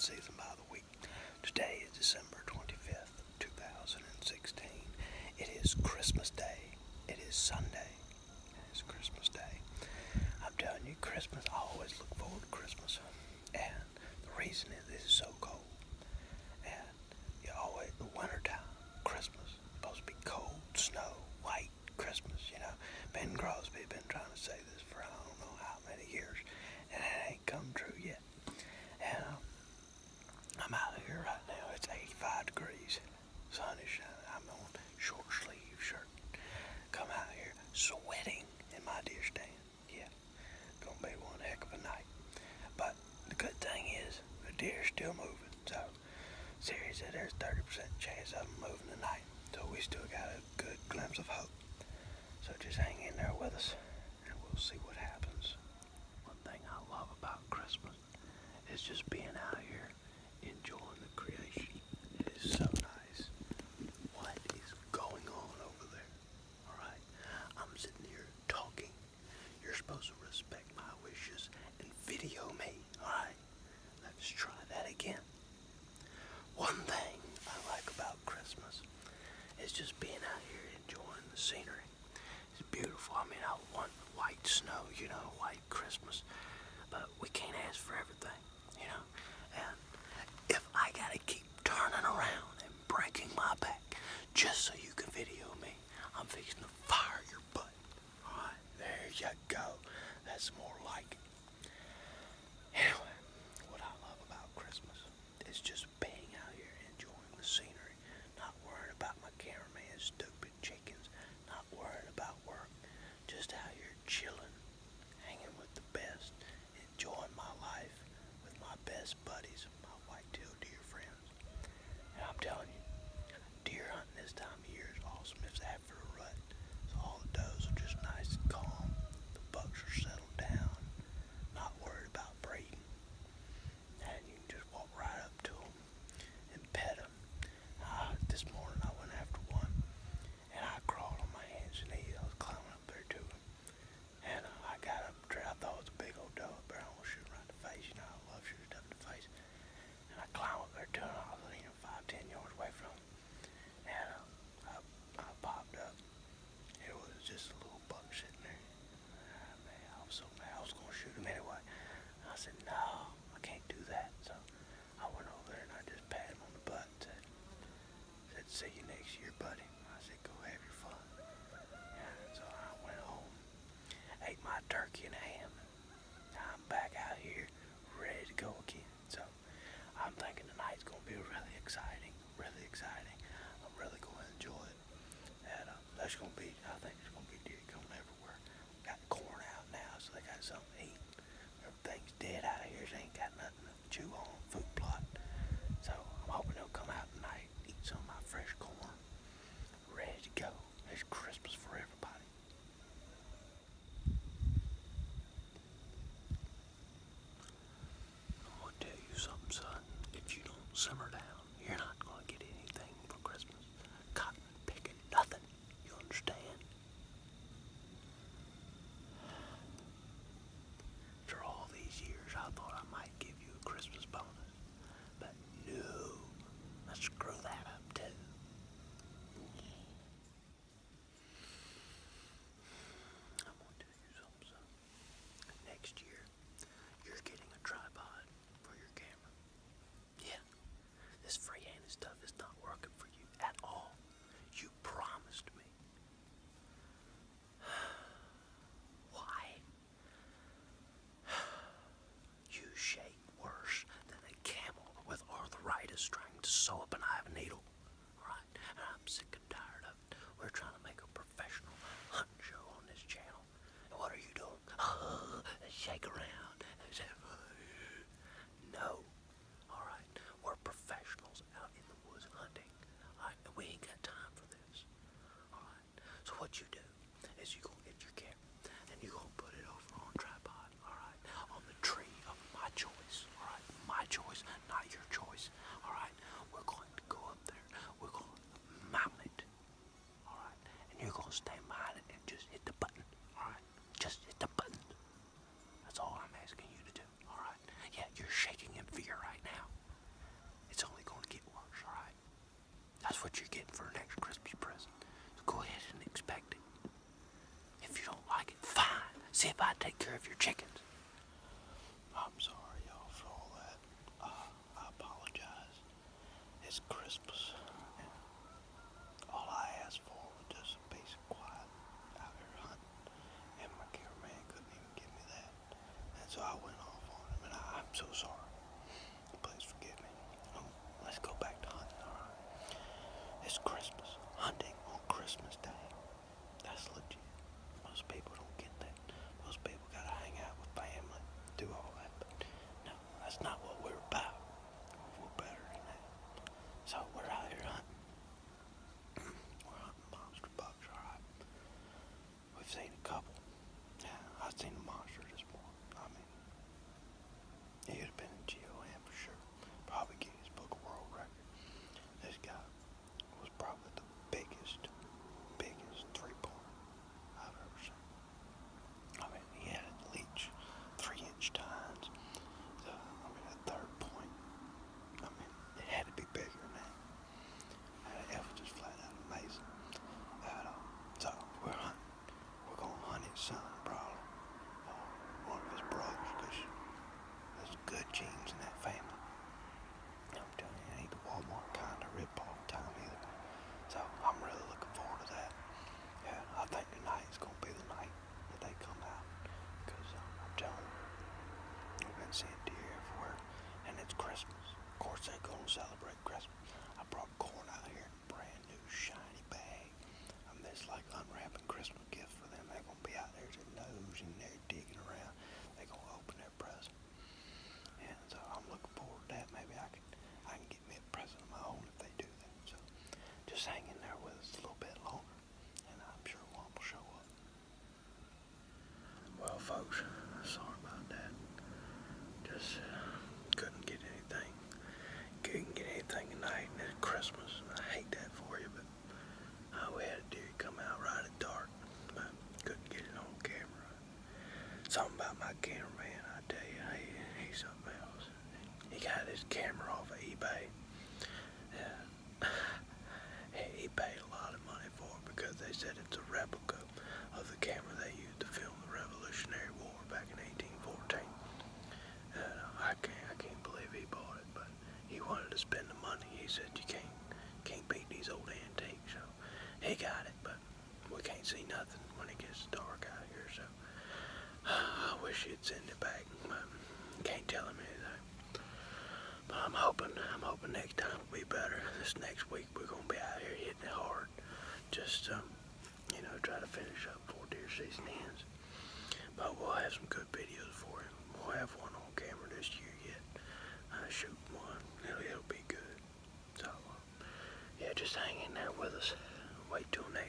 season by the week. Today is December 25th, 2016. It is Christmas Day. It is Sunday. It is Christmas Day. I'm telling you, Christmas, I always look forward to Christmas. And the reason is still moving. So, seriously, there's 30% chance of them moving tonight. So we still got a good glimpse of hope. So just hang in there with us. just being out here enjoying the scenery. It's beautiful. I mean, I want white snow, you know, white Christmas, but we can't ask for everything. exciting. Christmas bonus. But no, let's screw that take care of your chickens. одного. Christmas. Of course they're going to celebrate Christmas. I brought corn out here in a brand new shiny bag. I'm just like unwrapping Christmas gifts for them. They're going to be out there with nose and their He got it, but we can't see nothing when it gets dark out here, so I wish you'd send it back, but can't tell them anything. But I'm hoping, I'm hoping next time will be better. This next week we're going to be out here hitting it hard, just, um, you know, try to finish up before deer season ends. But we'll have some good videos for you. We'll have one on camera this year yet. I shoot one. It'll, it'll be good. So, uh, yeah, just hang in there with us. I donate.